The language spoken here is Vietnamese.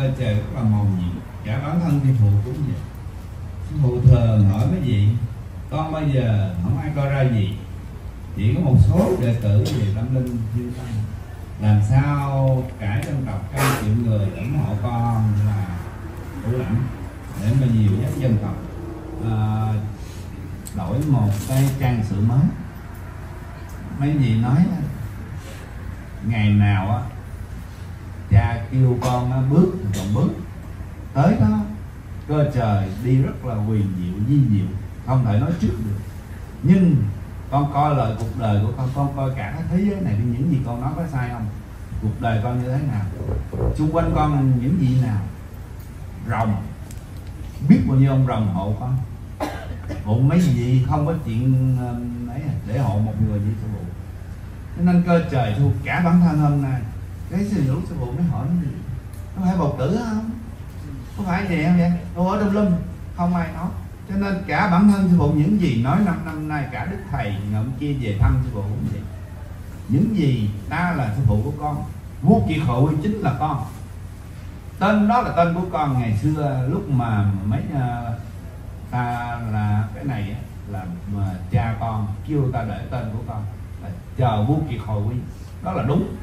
cơ trời rất là màu nhiệm. Cả bản thân thì phụ cũng vậy. Phụ thường hỏi mấy vị con bây giờ không ai coi ra gì. Chỉ có một số đệ tử về tâm linh siêu tâm làm sao cả dân tộc trăm triệu người ủng hộ con là đủ lãnh để mà nhiều nhất dân tộc à, đổi một cái trang sử mới. Mấy vị nói ngày nào á cha kêu con á, bước thì còn bước. Tới đó cơ trời đi rất là huyền diệu di diệu không thể nói trước được. Nhưng con coi lời cuộc đời của con con coi cả cái thế giới này những gì con nói có sai không? Cuộc đời con như thế nào? Xung quanh con những gì nào? Rồng. Biết bao nhiêu ông rồng hộ con? Hộ mấy gì? Không có chuyện um, ấy à, để hộ một người như thế phụ nên cơ trời thu cả bản thân hôm nay cái sư lúc sư phụ mới hỏi nó gì? Có phải bầu tử không có phải vậy không vậy? Đâu ở đông lâm không ai nói. Cho nên cả bản thân sư phụ những gì nói năm năm nay cả đức thầy ngậm kia về thăm sư phụ cũng vậy. Những gì ta là sư phụ của con vô kỳ hội chính là con. Tên đó là tên của con. Ngày xưa lúc mà mấy uh, ta là cái này là mà cha con kêu ta để tên của con là chờ vô kỳ hồi quy đó là đúng.